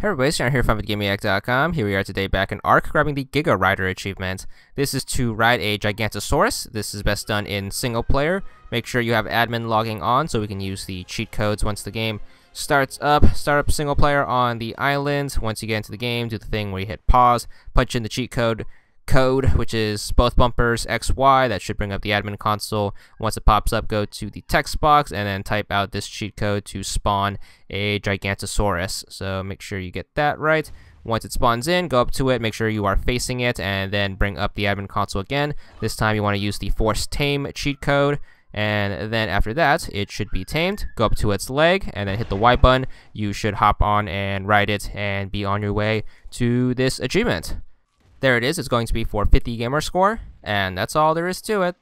Hey everybody, Sharon here from VidGamiac.com. Here we are today back in Ark, grabbing the Giga Rider achievement. This is to ride a Gigantosaurus. This is best done in single player. Make sure you have admin logging on so we can use the cheat codes once the game starts up. Start up single player on the island. Once you get into the game, do the thing where you hit pause, punch in the cheat code, code, which is both bumpers XY. That should bring up the admin console. Once it pops up, go to the text box and then type out this cheat code to spawn a Gigantosaurus. So make sure you get that right. Once it spawns in, go up to it, make sure you are facing it, and then bring up the admin console again. This time you want to use the force tame cheat code. And then after that, it should be tamed. Go up to its leg and then hit the Y button. You should hop on and ride it and be on your way to this achievement. There it is. It's going to be for 50 gamer score, and that's all there is to it.